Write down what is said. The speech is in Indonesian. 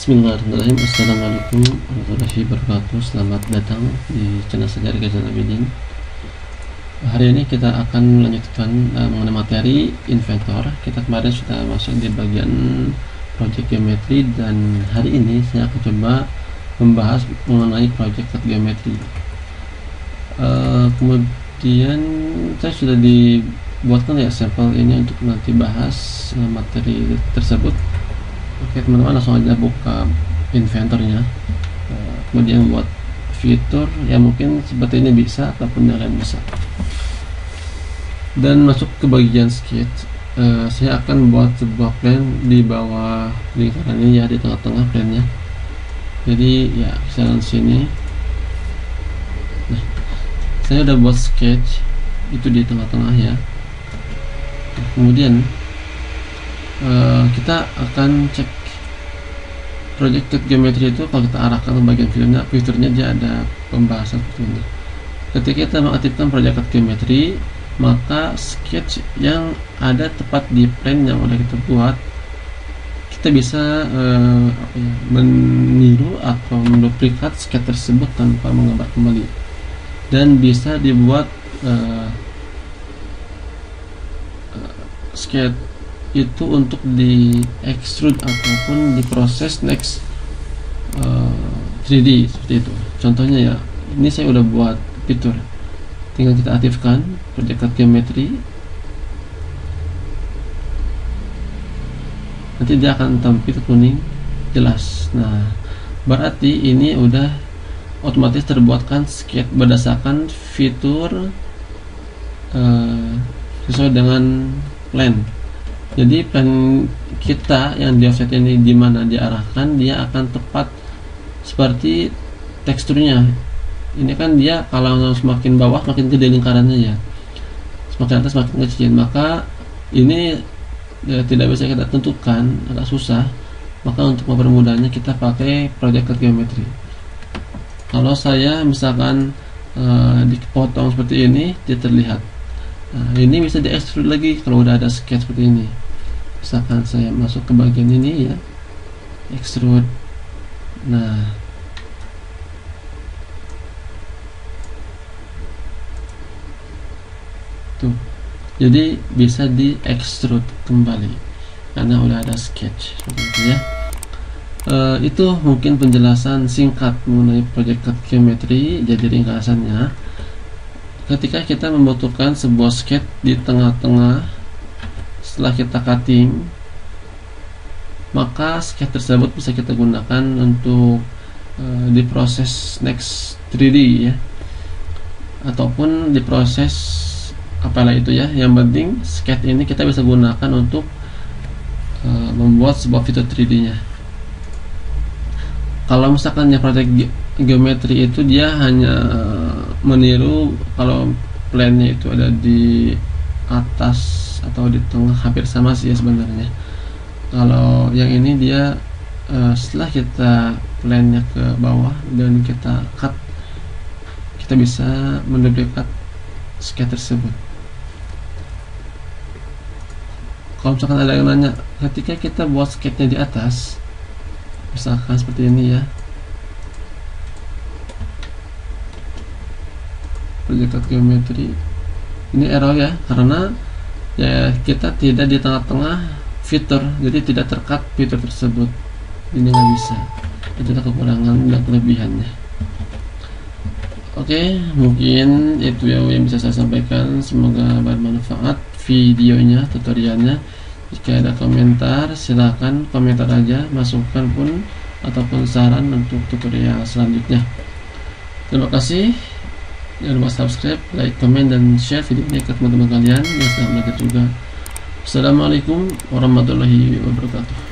Bismillahirrahmanirrahim. Assalamualaikum warahmatullahi wabarakatuh. Selamat datang di channel Sejarah Gazal Abidin Hari ini kita akan melanjutkan uh, mengenai materi inventor. Kita kemarin sudah masuk di bagian project geometri Dan hari ini saya akan coba membahas mengenai project geometri. Uh, Kemudian saya sudah dibuatkan ya sampel ini untuk nanti bahas uh, materi tersebut oke teman-teman langsung aja buka inventornya eh, kemudian buat fitur ya mungkin seperti ini bisa ataupun yang lain bisa. Dan masuk ke bagian sketch. Uh, saya akan buat sebuah plan di bawah lingkaran ini ya di tengah-tengah plannya. Jadi ya misalnya sini. Nah saya udah buat sketch itu di tengah-tengah ya. Kemudian uh, kita akan cek projected geometry itu kalau kita arahkan ke bagian filmnya fiturnya dia ada pembahasan seperti ini. Ketika kita mengaktifkan projected geometry maka sketch yang ada tepat di plane yang udah kita buat kita bisa uh, meniru atau menduplikat sketch tersebut tanpa menggambar kembali. Dan bisa dibuat uh, sketch itu untuk di extrude ataupun diproses next uh, 3D seperti itu. Contohnya ya ini saya udah buat fitur. Tinggal kita aktifkan proyek geometri nanti dia akan tampil kuning jelas. Nah berarti ini udah otomatis terbuatkan sketch berdasarkan fitur uh, sesuai dengan plan jadi plan kita yang di offset ini di mana diarahkan dia akan tepat seperti teksturnya. Ini kan dia kalau semakin bawah semakin gede lingkarannya ya. Semakin atas semakin kecil. Maka ini ya, tidak bisa kita tentukan agak susah. Maka untuk mempermudahnya kita pakai project geometry. Kalau saya misalkan uh, dipotong seperti ini dia terlihat nah, ini bisa di extrude lagi kalau udah ada sketch seperti ini. Misalkan saya masuk ke bagian ini ya extrude. Nah. Tuh. Jadi bisa di extrude kembali karena udah ada sketch seperti itu ya. E, itu mungkin penjelasan singkat mengenai project geometry jadi ringkasannya ketika kita membutuhkan sebuah sketch di tengah-tengah setelah kita cutting maka sketch tersebut bisa kita gunakan untuk uh, diproses next 3D ya. Ataupun diproses apalah itu ya. Yang penting sketch ini kita bisa gunakan untuk uh, membuat sebuah fitur 3D nya. Kalau misalkan ya project ge geometri itu dia hanya meniru kalau plannya itu ada di atas atau di tengah hampir sama sih ya sebenarnya. Kalau yang ini dia uh, setelah kita plannya ke bawah dan kita cut kita bisa menduplikat sketch tersebut. Kalau misalkan ada yang nanya ketika kita buat sketchnya di atas misalkan seperti ini ya project geometri ini error ya karena ya kita tidak di tengah-tengah fitur jadi tidak terkat fitur tersebut. Ini nggak bisa. Itu kekurangan dan kelebihannya. Oke mungkin itu yang, yang bisa saya sampaikan. Semoga bermanfaat videonya tutorialnya. Jika ada komentar silahkan komentar aja masukkan pun ataupun saran untuk tutorial selanjutnya. Terima kasih jangan lupa subscribe, like, komen, dan share video ini ke teman-teman kalian yang sedang belajar juga. Assalamualaikum warahmatullahi wabarakatuh.